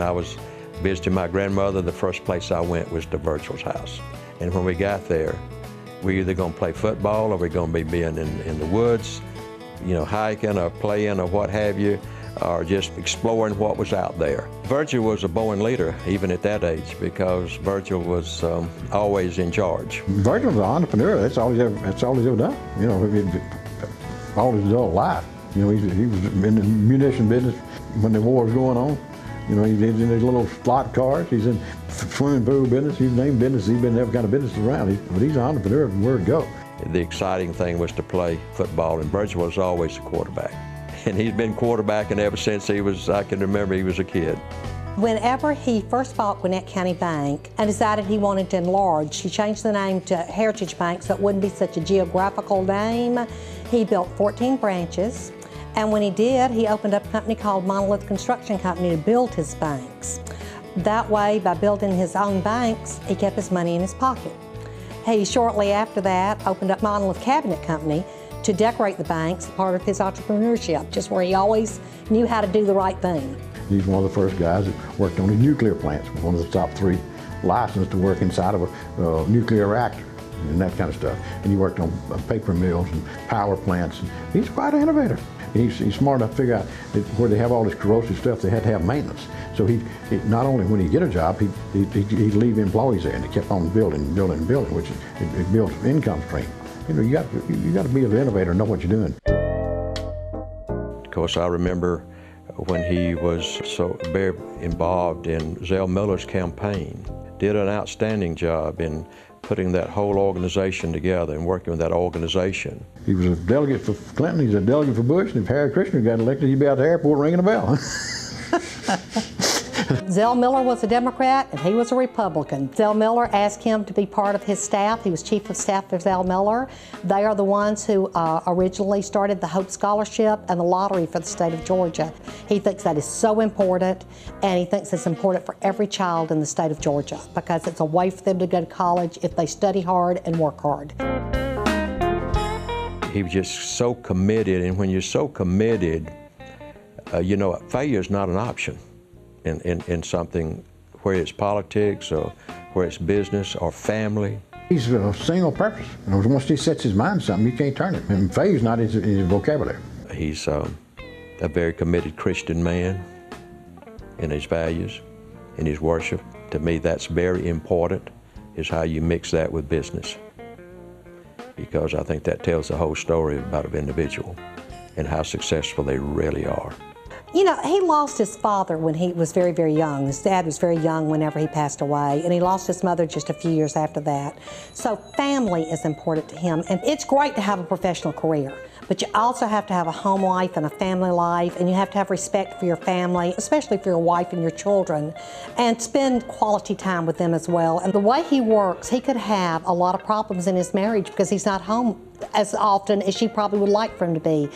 I was visiting my grandmother, the first place I went was to Virgil's house. And when we got there, we either going to play football or we're going to be being in, in the woods, you know, hiking or playing or what have you, or just exploring what was out there. Virgil was a born leader, even at that age, because Virgil was um, always in charge. Virgil was an entrepreneur. That's all he's ever, that's all he's ever done. You know, all his adult life. You know, he, he was in the munition business when the war was going on. You know, he's in his little slot cars. He's in swimming pool business. He's named business. He's been in every kind of business around. He, but he's an entrepreneur from where to go. The exciting thing was to play football, and Virgil was always a quarterback. And he's been quarterbacking ever since he was, I can remember he was a kid. Whenever he first bought Gwinnett County Bank and decided he wanted to enlarge, he changed the name to Heritage Bank so it wouldn't be such a geographical name. He built 14 branches. And when he did, he opened up a company called Monolith Construction Company to build his banks. That way, by building his own banks, he kept his money in his pocket. He shortly after that opened up Monolith Cabinet Company to decorate the banks, part of his entrepreneurship, just where he always knew how to do the right thing. He's one of the first guys that worked on his nuclear plants, one of the top three licensed to work inside of a uh, nuclear reactor and that kind of stuff. And he worked on uh, paper mills and power plants. He's quite an innovator. He's, he's, smart enough to figure out that where they have all this corrosive stuff, they had to have maintenance. So he, he not only when he get a job, he, he, he'd leave employees there, and he kept on building, building, building, which it, it builds income stream. You know, you got you got to be an innovator and know what you're doing. Of course, I remember when he was so very involved in Zell Miller's campaign, did an outstanding job in putting that whole organization together and working with that organization. He was a delegate for Clinton, he's a delegate for Bush, and if Hare Krishna got elected, he'd be at the airport ringing a bell. Zell Miller was a Democrat and he was a Republican. Zell Miller asked him to be part of his staff. He was chief of staff for Zell Miller. They are the ones who uh, originally started the Hope Scholarship and the lottery for the state of Georgia. He thinks that is so important and he thinks it's important for every child in the state of Georgia because it's a way for them to go to college if they study hard and work hard. He was just so committed, and when you're so committed, uh, you know, failure is not an option in, in, in something where it's politics or where it's business or family. He's a single purpose. And once he sets his mind to something, you can't turn it. And failure's not his, his vocabulary. He's um, a very committed Christian man in his values, in his worship. To me, that's very important, is how you mix that with business. Because I think that tells the whole story about an individual and how successful they really are. You know, he lost his father when he was very, very young. His dad was very young whenever he passed away, and he lost his mother just a few years after that. So family is important to him, and it's great to have a professional career. But you also have to have a home life and a family life, and you have to have respect for your family, especially for your wife and your children, and spend quality time with them as well. And the way he works, he could have a lot of problems in his marriage because he's not home as often as she probably would like for him to be.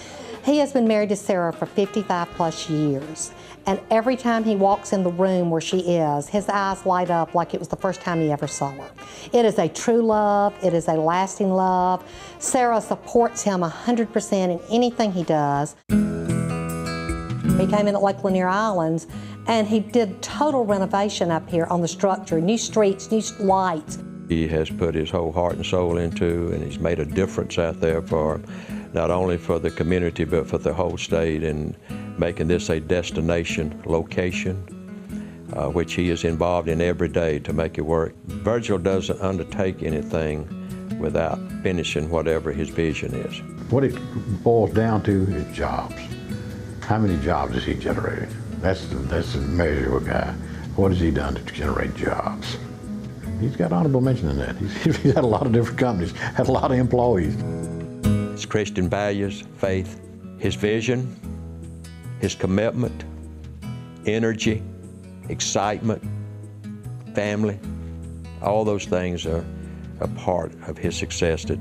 He has been married to Sarah for 55 plus years. And every time he walks in the room where she is, his eyes light up like it was the first time he ever saw her. It is a true love. It is a lasting love. Sarah supports him 100% in anything he does. He came in at Lake Lanier Islands and he did total renovation up here on the structure, new streets, new lights. He has put his whole heart and soul into and he's made a difference out there for not only for the community but for the whole state and making this a destination location, uh, which he is involved in every day to make it work. Virgil doesn't undertake anything without finishing whatever his vision is. What it boils down to is jobs. How many jobs has he generated? That's the, that's the measure of a guy. What has he done to generate jobs? He's got honorable mention in that. He's, he's had a lot of different companies, had a lot of employees his Christian values, faith, his vision, his commitment, energy, excitement, family, all those things are a part of his success that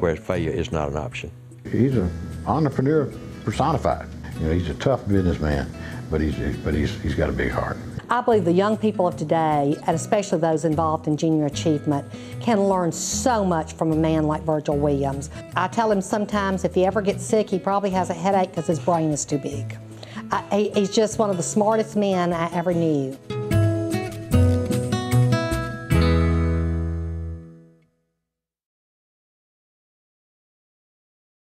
where failure is not an option. He's an entrepreneur personified. You know, he's a tough businessman, but he's but he's he's got a big heart. I believe the young people of today, and especially those involved in junior achievement, can learn so much from a man like Virgil Williams. I tell him sometimes if he ever gets sick, he probably has a headache because his brain is too big. I, he- he's just one of the smartest men I ever knew.